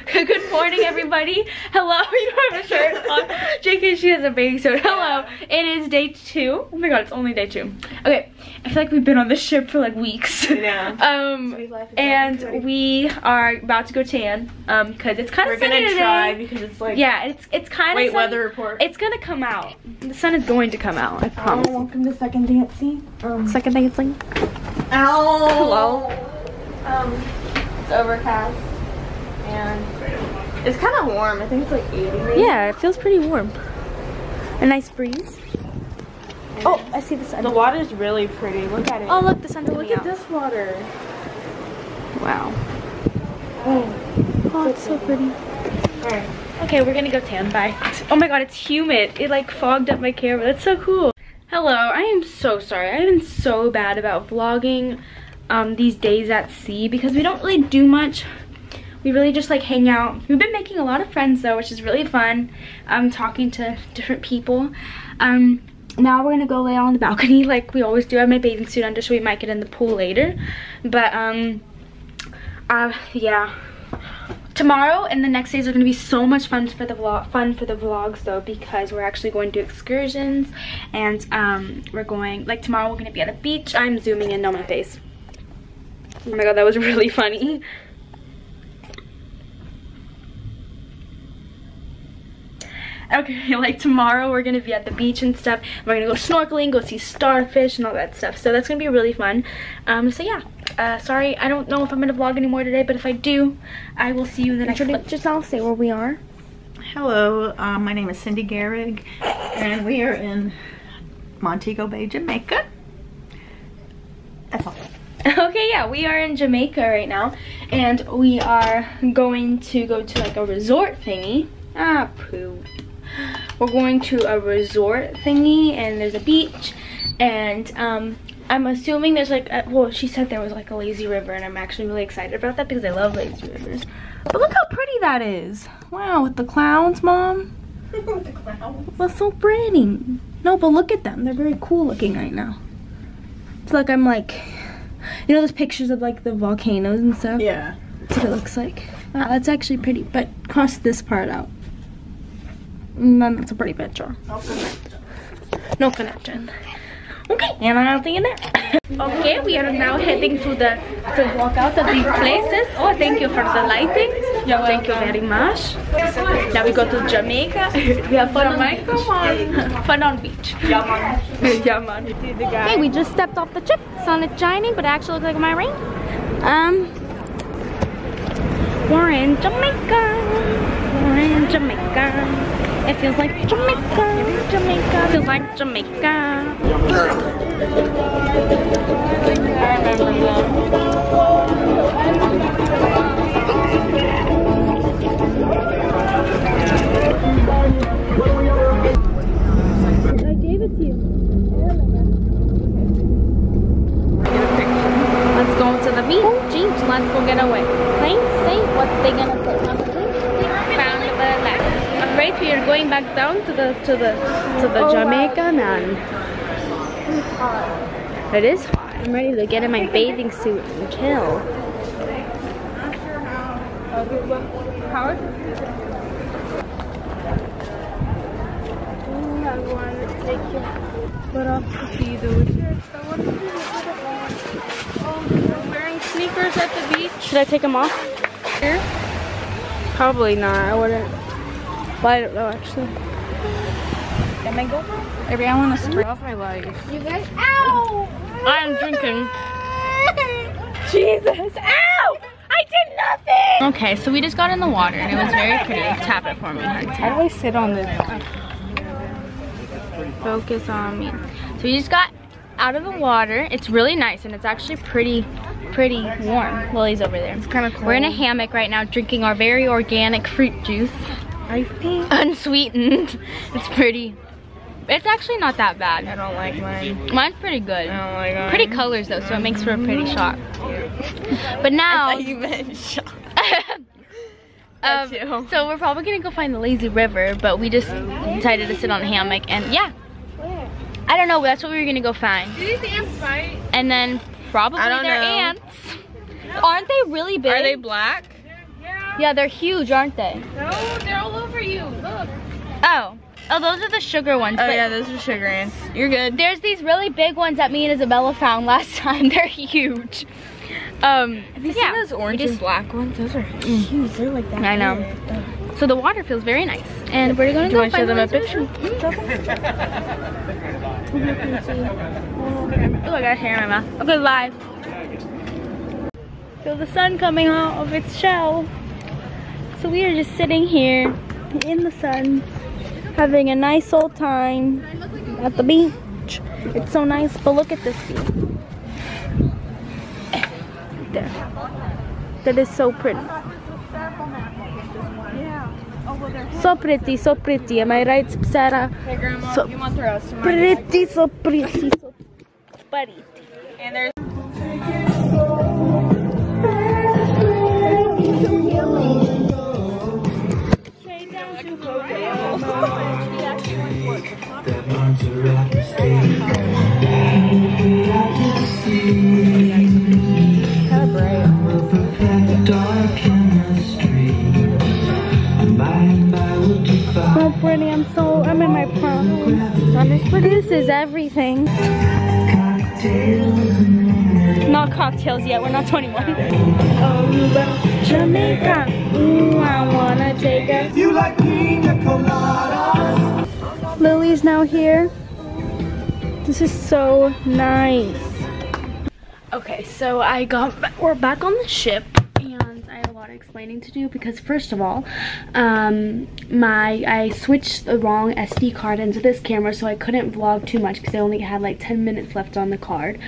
Good morning, everybody. Hello, you don't have a shirt on. JK, she has a bathing suit. Hello, it is day two. Oh my god, it's only day two. Okay, I feel like we've been on this ship for like weeks. Yeah. um, and we are about to go tan. Um, cause it's kind We're of gonna sunny today. try because it's like Yeah, it's it's kind of Wait, weather report. It's gonna come out. The sun is going to come out. I promise. Oh, welcome to second dancing. Um, Second it's ow. Hello. Um, it's overcast and it's kind of warm. I think it's like 80. Maybe. yeah, it feels pretty warm. A nice breeze. Oh, I see the sun. The water's really pretty. Look at it. Oh, look, the sun's look at out. this water. Wow. Oh. Oh, it's so pretty. Alright. Okay, we're gonna go tan. Bye. Oh my god, it's humid. It like fogged up my camera. That's so cool. Hello, I am so sorry. I've been so bad about vlogging um, these days at sea because we don't really do much. We really just like hang out. We've been making a lot of friends though, which is really fun. Um, talking to different people. Um, now we're gonna go lay out on the balcony like we always do. I have my bathing suit under so we might get in the pool later. But um, uh, yeah tomorrow and the next days are to be so much fun for the vlog fun for the vlogs though because we're actually going to excursions and um we're going like tomorrow we're to be at a beach i'm zooming in on my face oh my god that was really funny okay like tomorrow we're gonna be at the beach and stuff. We're gonna go snorkeling go see starfish and all that stuff. So that's gonna be really fun. Um so yeah uh sorry i don't know if i'm gonna vlog anymore today but if i do i will see you in the next clip. just i'll say where we are. Hello, um, my name is Cindy Garig, and we are in Montego Bay, Jamaica. That's all. okay yeah we are in jamaica right now and we are going to go to like a resort thingy. Ah poo we're going to a resort thingy and there's a beach and um i'm assuming there's like a, well she said there was like a lazy river and i'm actually really excited about that because i love lazy rivers but look how pretty that is wow with the clowns mom with the clown. that's so pretty no but look at them they're very cool looking right now it's like i'm like you know those pictures of like the volcanoes and stuff Yeah. that's what it looks like. Wow, that's actually pretty, but cross this part out. And then that's a pretty picture. No connection. No connection. Okay, and I'll see you there. okay, we are now heading to the to walk out of these places. Oh, thank you for the lighting. Yeah, thank you very much. Now we go to Jamaica. we have fun Jamaica, on man. fun on beach. Yeah, man. yeah, man. See the guy. Hey, we just stepped off the ship. Sun is shining, but it actually looks like my rain. Um, we're in Jamaica. We're in Jamaica. It feels like Jamaica. Jamaica. Feels like Jamaica. I gave it to you. Let's go to the beach. Let's go get away. Let's see what they gonna put on the beach. Found the left. I'm afraid we are going back down to the to the to the oh, Jamaica man. It is hot. I'm ready to get in my bathing suit and chill. Howard? I want to take your butt off to see those. Oh, wearing sneakers at the beach. Should I take them off? Here? Probably not. I wouldn't. I don't know actually. Can I? Maybe I want to spray off my legs. You guys? Ow! I'm drinking. Jesus! Ow! I did nothing! Okay, so we just got in the water and it was very pretty. Tap it for me. How do I sit on this? Focus on me. So we just got out of the water. It's really nice and it's actually pretty, pretty warm. Lily's over there. It's kind of cool. We're in a hammock right now drinking our very organic fruit juice. Iced tea? Unsweetened. It's pretty. It's actually not that bad. I don't like mine. Mine's pretty good. I don't like mine. Pretty colors though, so it makes for a pretty shot. But now, you meant shot. um, so we're probably gonna go find the lazy river, but we just decided to sit on a hammock and yeah. I don't know, that's what we were gonna go find. Do these ants bite? And then probably I don't they're know. ants. Aren't they really big? Are they black? Yeah, they're huge, aren't they? No, they're all over you. Look. Oh. Oh, those are the sugar ones. Oh yeah, those are sugar ants. You're good. There's these really big ones that me and Isabella found last time. They're huge. Um, Have you yeah, seen those orange we and black ones? Those are huge. They're like that. I know. big. So the water feels very nice. And we're you gonna Do go to show them a picture? Oh, I got hair in my mouth. Okay, live. Feel the sun coming out of its shell. So we are just sitting here in the sun, having a nice old time at the beach. It's so nice, but look at this view. There. That is so pretty. So pretty, so pretty. Am I right, Sarah? Hey grandma, So- you want the rest Pretty, so pretty, so pretty. And there's so, I'm in my prime. This is everything. Not cocktails yet, we're not 21. Aruba, Jamaica, ooh, I wanna take a. You like pina coladas? Lily's now here. This is so nice. Okay, so I got, we're back on the ship and I have a lot of explaining to do because first of all, um, my, I switched the wrong SD card into this camera so I couldn't vlog too much because I only had like 10 minutes left on the card.